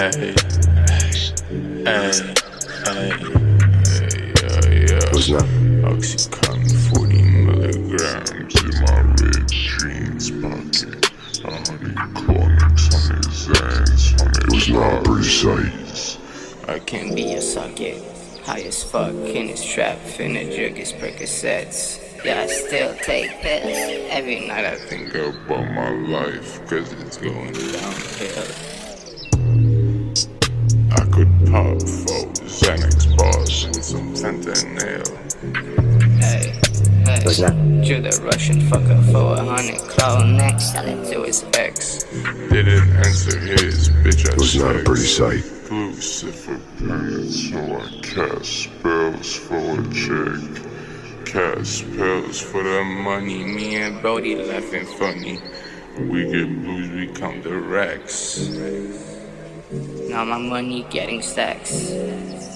Hey, hey, hey. What's that? Oxycontin 40 milligrams in my red jeans pocket. A hundred chronics, hundred Xans, hundred What's not pretty? I Can be a socket. High as fuck in his trap, finna jug his Percocets. Yeah, I still take pills every night. I think about my life, cause it's going downhill. With some fentanyl. Hey, hey. What's that? Drew the Russian fucker for a hundred claw neck, sell it to his ex. Didn't answer his bitch I What's not a pretty sight? Lucifer pants, so I cast spells for a chick. Cast spells for the money. Me and Brody laughing funny. We get blues, we count the racks. Now my money getting stacks.